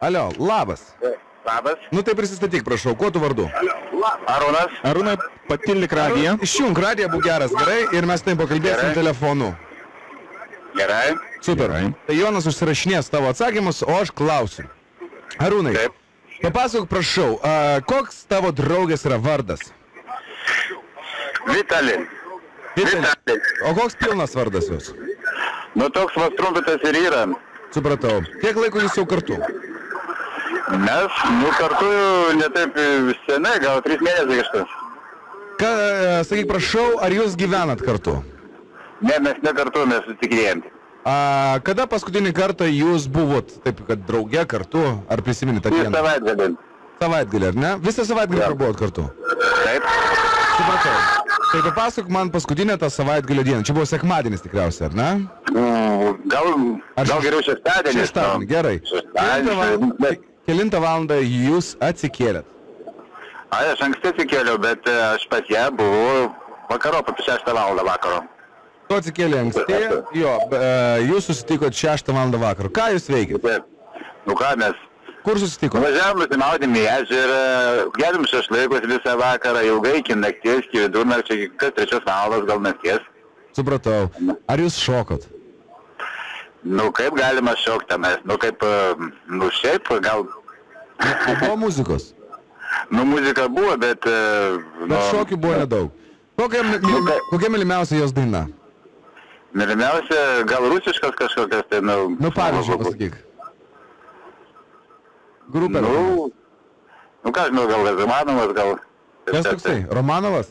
Alio, labas. Labas. Nu tai prisistatyk, prašau, kuo tu vardu? Arūnas. Arūnai, patildik radiją. Išjung radiją, būk geras, gerai, ir mes taip pakalbėsim Gerai. telefonu. Gerai. Super. Gerai. Tai Jonas užsirašinės tavo atsakymus, o aš klausiu. Arūnai, Taip. papasakok, prašau, a, koks tavo draugės yra vardas? Vitali. Vitali. Vitali. O koks pilnas vardas jos? Nu toks vas trumpitas ir yra. Supratau. Kiek laiko jūs jau kartu? Mes, nu kartu ne taip senai, gal trys mėnesiai kažkas. Ką, e, sakyk, prašau, ar jūs gyvenat kartu? Ne, mes ne kartu, mes susitikinėjom. A, kada paskutinį kartą jūs buvot, taip kad drauge kartu, ar prisiminit tą dieną? savaitgalį. Savaitgalį, ar ne? Visą savaitgalį Jo. prabuvot kartu. Taip. Supratau. Tai papasakok man paskutinę tą savaitgalio dieną. Čia buvo sekmadienis tikriausiai, ar ne? Mm, Gal, gal šeš- geriau šeštadienis. Šeštadienį, nu. gerai. Šeštadienis. Valandą, kelintą valandą jūs atsikėlėt? Ai, aš anksti atsikėliau, bet e, aš pas ją buvau vakaro, apie šeštą valandą vakaro. Tu atsikėlė anksti, jo, e, jūs susitikot 6 val. vakaro. Ką jūs veikėt? Nu ką mes, Kur susitikot? Važiavom, nusimaudėm į ežerą, gerim šašlaikus visą vakarą, ilgai iki nakties, iki vidurnakčio, kas trečios valandos gal nakties. Supratau. Ar jūs šokot? Nu kaip galima šokti mes, nu kaip, e, nu šiaip gal, buvo muzikos? nu muzika buvo, bet... e, Nu, Bet šokių buvo nedaug. Kokia, mi- mylimi- kokia mylimiausia jos daina? Mylimiausia, gal rusiškas kažkokias, tai, nu... Nu, pavyzdžiui, pasakyk. Grupė. Nu, nu ką, žinau, gal Gazmanovas, gal... Kas toksai? Romanovas?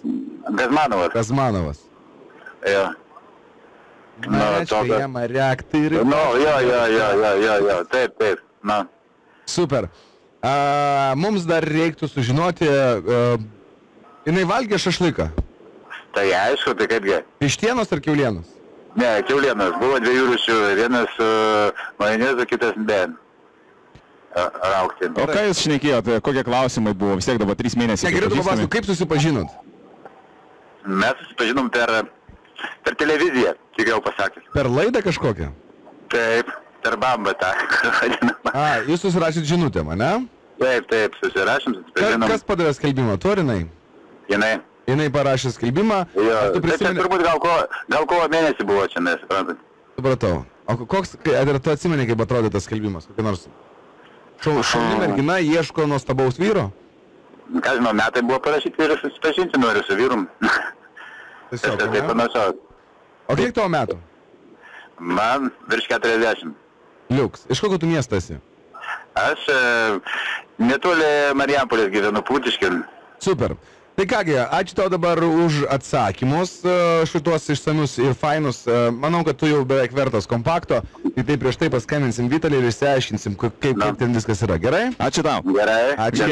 Gazmanovas, Kazmanovas. jo. Nu, Marečka, tokia- marek, tai ir... Nu, jo, jo, jo, jo, jo, jo, taip, taip, na. Super. A, mums dar reiktų sužinoti, a, jinai valgė šašlyką. Tai aišku, tai kaipgi. Vištienos ar kiaulienos? Ne, kiaulienos. Buvo dviejų rūšių. Vienas su majonezu, kitas be. A- Raukti. O ką jūs šnekėjote, kokie klausimai buvo, vis tiek dabar trys mėnesiai. Negerai, tu papasakok, kaip susipažinot? Mes susipažinom per, per televiziją, tikriau pasakęs. Per laidą kažkokią? Taip, per bambą tą vadinamą. A, jūs susirašėt žinutę, mane? Taip, taip, susirašėm, Kas, susipažinom. kas padarė skelbimą? Torinai? Jinai. Jinai parašė skelbimą. Jo, tu tai čia prisimeni? turbūt gal, ko, gal kovo mėnesį buvo čia, nesuprantat. Supratau. O koks, ar tu atsimeni, kaip atrodė tas skelbimas? Kokia nors šau, šauni mergina ieško nuostabaus vyro? Ką žinau, metai buvo parašyti ir susipažinti noriu su vyrum. Tiesiog. Kažkas tai panašaus. O kiek tavo metų? Man virš 40. Liuks. Iš kokio tu miestas esi? Aš e, netoli Marijampolės gyvenu, Pūtiškin. Super. Tai kągi, ačiū tau dabar už atsakymus e, šituos išsamius ir fainus. E, Manau, kad tu jau beveik vertas kompakto. Tai tai prieš tai paskambinsim Vitalį ir išsiaiškinsim, kaip, kaip Na. ten viskas yra. Gerai? Ačiū tau. Gerai. Ačiū.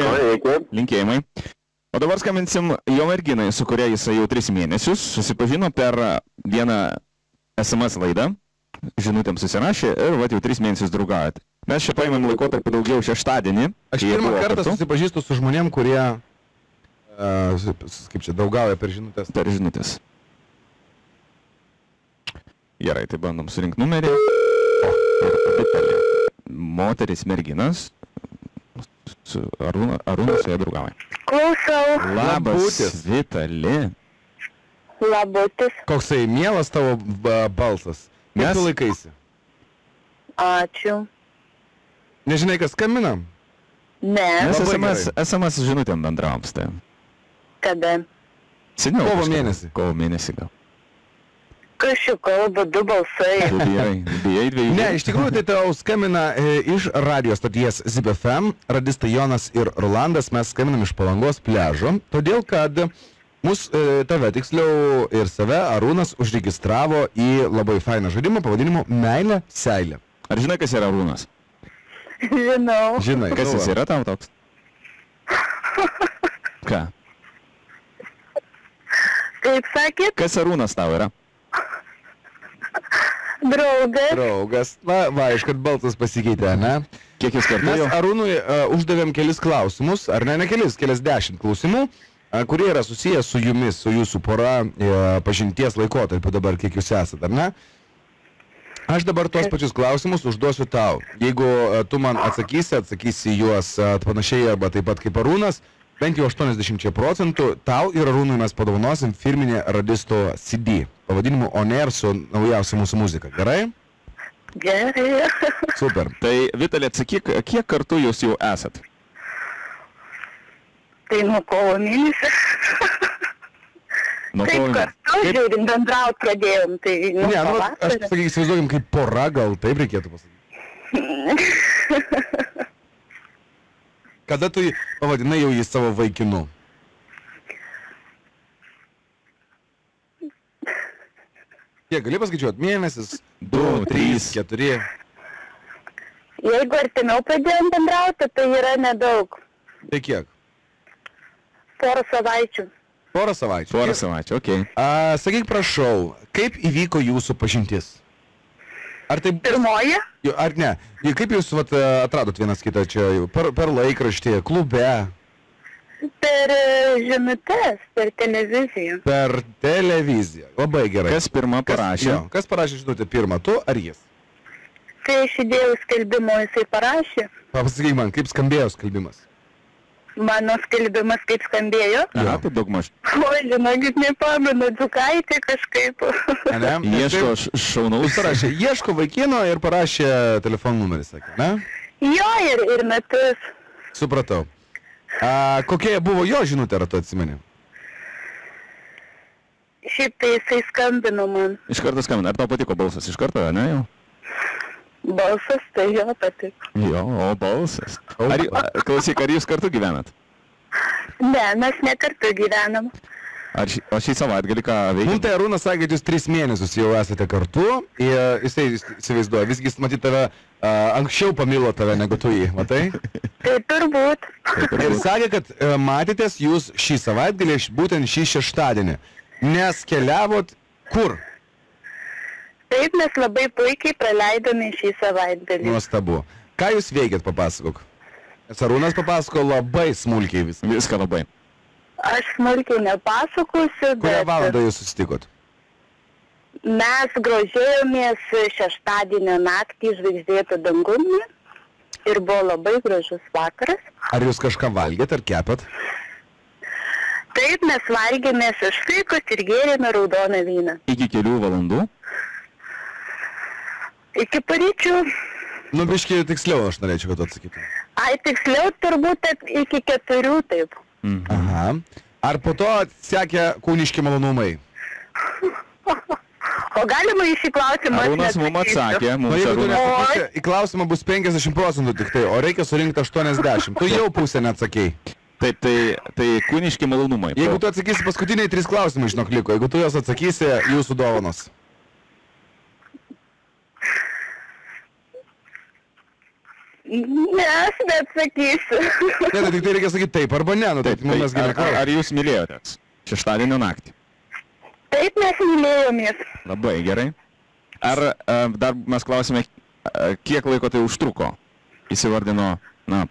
Linkėjimai. O dabar skambinsim jo merginai, su kuria jisai jau tris mėnesius susipažino per vieną SMS laidą. Žinutėm susirašė ir va jau tris mėnesius draugaujat. Mes čia paėmėm laikotarpį daugiau šeštadienį. Aš pirmą kartą kartu. susipažįstu su žmonėm, kurie, uh, kaip čia, draugauja per žinutės. Per žinutės. Gerai, tai bandom surinkti numerį. Moteris, merginas. Su Arūnu, Arūnu su ja draugauja. Klausau, Labas, Labutis. Vitali. labutis, Koksai mielas tavo ba, balsas. Kaip Mes- tu laikaisi? ačiū. Nežinai, kas skambina? Ne, Mes SMS. SMS žinutėm bendravom su tavim. kada? Seniau. Kovo mėnesį. Kovo mėnesį gal. Kas čia kalba, du balsai. Bijai, bijai dviejų. Ne, iš tikrųjų tai tau skambina e, iš radio stoties ZBFM, radistai Jonas ir Rolandas, mes skambinam iš Palangos pležo, todėl kad mus, e, tave tiksliau ir save, Arūnas užregistravo į labai fainą žaidimą pavadinimu Meilė Seilė. Ar žinai, kas yra Arūnas? Žinau. Žinai, Kas jis yra tau toks? Ką? Kaip sakėt, Kas Arūnas tau yra? Draugas, Draugas, na, va, iš kad balsas pasikeitė, ne? Kiek jis kartu Mes? Arūnui uh, uždavėm kelis klausimus, ar ne, ne kelis, kelias dešimt klausimų, uh, kurie yra susijęs su jumis, su jūsų pora uh, pažinties laikotarpiu dabar, kiek jūs esate, ar ne? Aš dabar tuos pačius klausimus užduosiu tau. Jeigu e, tu man atsakysi, atsakysi juos e, panašiai arba taip pat kaip Arūnas, bent jau 80 procentų, tau ir Arūnui mes padovanosim firminį radisto CD pavadinimu On Air su naujausia mūsų muzika. Gerai? Gerai. Super. Tai Vitalė, atsakyk, kiek kartų jūs jau esat? tai nuo kovo mėnesio. Kaip kovo mėnesio. kartu žiūrim, bendraut pradėjom, tai nuo Ne, nu, aš sakyk, įsivaizduokim, kaip pora, gal taip reikėtų pasakyti. Kada tu pavadinai jau jį savo vaikinu? Kiek gali paskaičiuoti? Mėnesis, Du, du, trys, trys. keturi. Jeigu artimiau pradėjom bendrauti, tai yra nedaug. Tai kiek? Porą savaičių. Porą savaičių. Porą savaičių, okei. Okay. A, sakyk, prašau, kaip įvyko jūsų pažintis? Ar tai... Pirmoji, Jo, Ar ne? Kaip jūs vat, atradot vienas kitą čia? Per, per laikraštį, klube, per e, žinutes, per televiziją. per televiziją. Labai gerai. Kas pirmą Kas- parašė? Jo, kas parašė žinutę pirmą, tu ar jis? Kai aš įdėjau skelbimo, jisai parašė. Pasakyk man, kaip skambėjo skelbimas. Mano skelbimas kaip skambėjo. Aha, tai daugmaž. O, žinokit, nepamenu, dzukaitė kažkaip. Ane? Ieško šaunaus. Parašė, ieško vaikino ir parašė telefonų numerį, sakė, ne? jo, ir, ir metus. Supratau. A, kokia buvo jo žinutė, ar tu atsimeni? Šiaip tai jisai skambino man. Iš karto skambina. Ar tau patiko balsas? Iš karto, ne jau? Balsas tai jo patiko. Jo, o balsas. Ar, klausyk, ar jūs kartu gyvenat? Ne, mes ne kartu gyvenam. Ar šį, o šį savaitgalį ką veikia? tai Arūnas sakė, kad jūs tris mėnesius jau esate kartu ir jisai įsivaizduoja, visgi jis matyt tave, a, anksčiau pamilo tave negu tu jį, matai? Tai turbūt. Ir sakė, kad e, matėtės jūs šį savaitgalį, būtent šį šeštadienį, nes keliavot kur? Taip mes labai puikiai praleidome šį savaitgalį. Nuostabu. Ką jūs veikėt, papasakok. Nes Arūnas papasako labai smulkiai viską. Viską labai. Aš smulkiai nepasakosiu, Kurią bet valandą jūs susitikot? mes grožėjomės šeštadienio naktį žvaigždėtų dangumi ir buvo labai gražus vakaras. Ar jūs kažką valgėt ar kepėt? Taip mes valgėme šašlykus ir gėrėme raudoną vyną. Iki kelių valandų. Iki paryčių, Nu, biškiai tiksliau aš norėčiau, kad tu atsakytum. ai tiksliau turbūt iki keturių taip. Mhm. Aha. Ar po to sekė kūniški malonumai? O galima į šį klausimą? Arūnas mums atsakė, Nu, mums tu Arūnas. nesakysi, į klausimą bus 50 procentų tik tai, o reikia surinkti 80. Tu jau pusę neatsakėjai. Taip, tai, tai kūniški malonumai. Jeigu tu atsakysi paskutiniai trys klausimai, žinok, liko. Jeigu tu juos atsakysi, jūsų dovanos. Ne, aš neatsakysiu. Ne, tai tik tai reikia sakyti taip arba ne, nu taip, Taip, nu, tai, mes ar, ar, ar jūs mylėjotės? Šeštadienio naktį. Taip mes mylėjomės. Labai gerai. Ar a, dar mes klausime, a, kiek laiko tai užtruko? Įsivardino, na,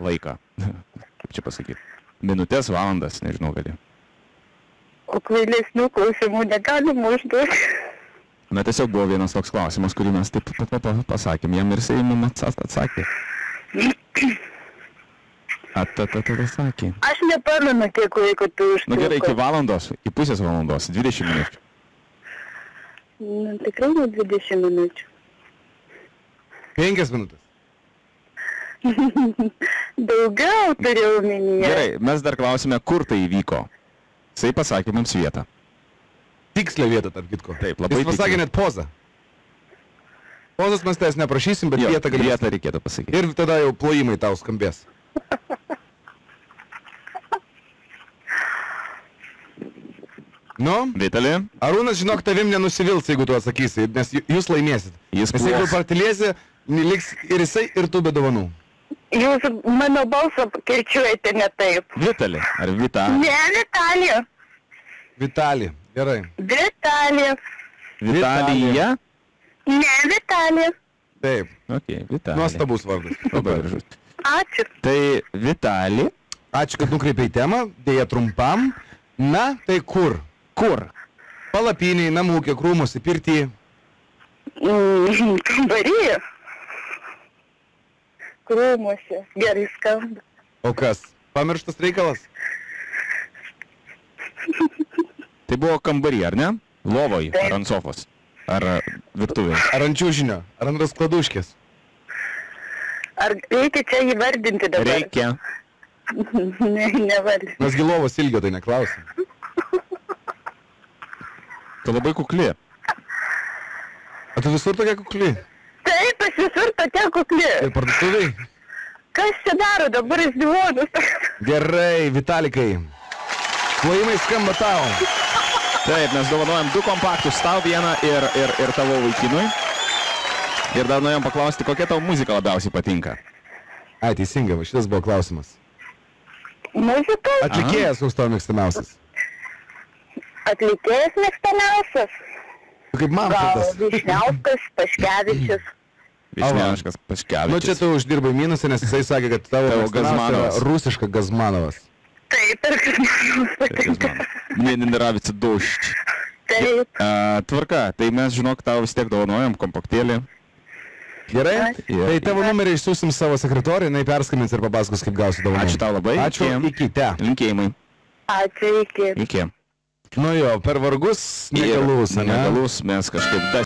laiką. Kaip čia pasakyti? Minutės, valandas, nežinau, gali. O kvailesnių klausimų negalima užduoti. Na, tiesiog buvo vienas toks klausimas, kurį mes taip pat pa, pa, pasakėm jam ir jisai mums ats- atsakė. Atatat atsakė. Aš nepamenu, kiek laiko tu užtruko. Na gerai, iki valandos, iki pusės valandos, 20 minučių. Nu, tikrai ne 20 minučių. Penkias minutės. Daugiau turėjau omenyje. Gerai, mes dar klausime, kur tai įvyko. Jisai pasakė mums vietą. Tikslę vietą, tarp kitko. Taip, labai Jis pasakė net pozą. Pozas mes tavęs neprašysim, bet Jo, vietą gali. vietą reikėtų pasakyti. Ir tada jau plojimai tau skambės. Nu, Vitalį, Arūnas, žinok, tavim nenusivils, jeigu tu atsakysi, nes jūs laimėsit. jis Nes jeigu plos. partiliesi, liks ir jisai, ir tu be dovanų. Jūs mano balsą kirčiuojate ne taip. Vitalį, ar Vita? Ne, Vitalija. Vitali, gerai. Vitalija. Vitalija? Ne, Vitalija. Taip, Ok, Vitalija. nuostabus vardas. Labai gražus. Ačiū. Tai Vitali, Ačiū, kad nukreipiai temą, dėja trumpam. Na, tai kur? kur? Palapiniai, namūkė, krūmuose, pirti. Mm, Kambarį. Krūmuose. Gerai skamba. O kas? Pamirštas reikalas? Tai buvo kambarį, ar ne? Lovoj ar ant sofos? Ar virtuvėje? Ar ant čiūžinio? Ar ant raskladuškės? Ar reikia čia įvardinti dabar? Reikia. Ne, nevardinti. Mes gilovos ilgio tai neklausim. Tu labai kukli. O tu visur tokia kukli? Taip, aš visur tokia kukli. Ir parduotuviai? Kas čia daro dabar iš gyvūnus? Gerai, Vitalikai. Plojimai skamba tau. Taip, mes dovanojam du kompaktus, tau vieną ir, ir, ir tavo vaikinui. Ir dar norėjom paklausti, kokia tau muzika labiausiai patinka? A, teisingai, šitas buvo klausimas. Muzika? Atlikėjas jums tavo mėgstamiausias. Atlikėjas mėgstamiausias. Nu, kaip man patinka. Višniauskas, Paškevičius. Višniauskas, Paškevičius. Nu čia tu uždirbai minusą, nes jisai sakė, kad tavo, tavo gazmanovas. Rusiška gazmanovas. Taip, ir gazmanovas patinka. Taip, gazmanovas. Vieninį ravicį dušt. Taip. A, tvarka, tai mes žinok, tau vis tiek dovanojam kompaktėlį. Gerai, Aš. tai tavo numerį išsiųsim savo sekretoriui, jinai perskambins ir papasakos, kaip gausi dovaną. Ačiū tau labai. Ačiū, iki te. Linkėjimai. Ačiū, iki. Iki. Nu jo, per vargus, negalus, ne? Negalus, mes kažkaip